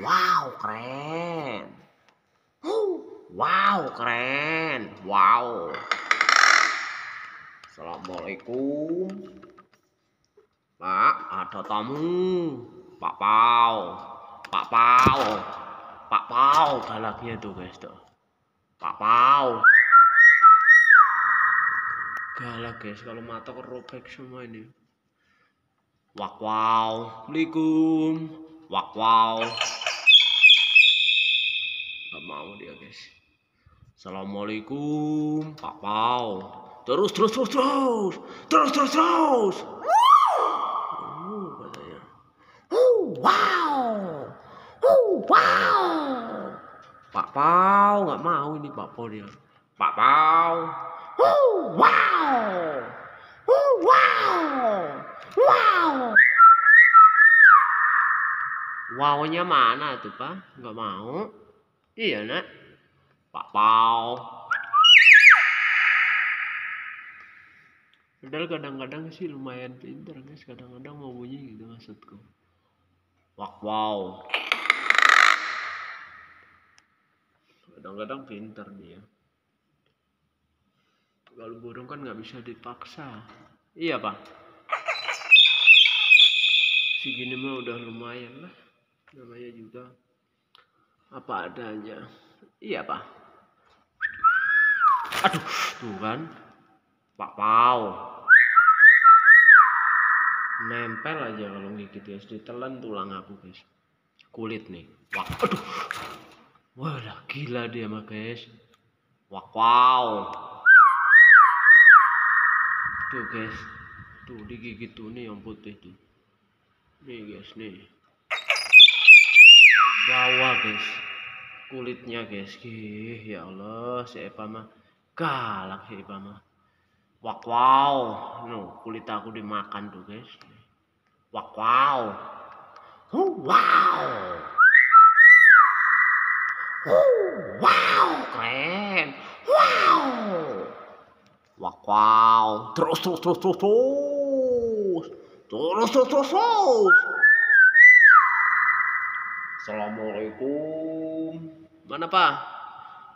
Wow, keren. Wow, keren. Wow. Assalamualaikum. Pak, ada tamu. Pak Pau. Pak Pau. Pak Pau galaknya tuh guys tuh. Pak Pau. Galak guys kalau mata kerobek semua ini. Wak wow. Assalamualaikum. Wak wow. Gak mau dia guys. Assalamualaikum Pak Pau. Terus terus terus terus. Terus terus terus. Oh, katanya. Wow. Oh, wow. Pak Pau nggak mau ini Pak Pau dia. Pak Pau. Oh, wow. Oh, wow. Wow. Wownya mana tuh Pak? Nggak mau. Iya nak. Pak Pau. Padahal kadang-kadang sih lumayan pintar guys. Kadang-kadang mau bunyi gitu maksudku. Wak wow. Kadang-kadang pintar dia. Kalau burung kan nggak bisa dipaksa. Iya pak. Segini mah udah lumayan lah. Namanya juga apa adanya. Iya pak. Aduh, tuh kan. Pak Pau. Nempel aja kalau gigit guys. Ditelan tulang aku guys. Kulit nih. Wah, aduh. Wah, gila dia mah guys. Wah, wow. Tuh guys. Tuh digigit tuh nih yang putih tuh. Nih guys, nih. Bawah guys. Kulitnya guys. Gih, ya Allah, si Eva mah galak si Eva mah. Wak wow. No, kulit aku dimakan tuh guys. Wak wow. Oh, wow. Oh, wow, keren. Wow. Wak wow. Terus terus terus terus terus. Terus terus terus terus. Assalamualaikum. Mana Pak?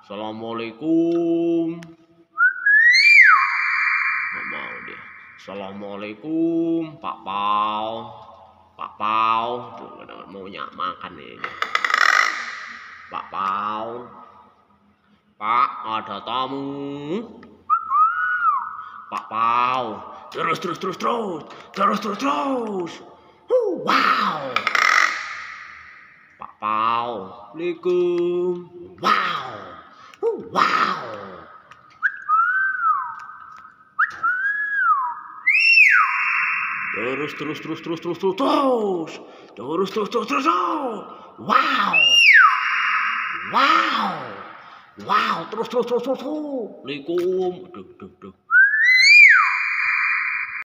Assalamualaikum. Nggak mau dia. Assalamualaikum Pak Pau. Pak Pau. Tuh kadang mau nyak makan ini. Pak Pau. Pak ada tamu. Pak Pau. Terus terus terus terus. Terus terus terus. Wow. Pak Pau. Assalamualaikum. Wow. Wow. Terus terus terus terus terus terus terus. Terus terus terus terus. Wow. Wow. Wow, terus terus terus terus. Assalamualaikum. Duh duh duh.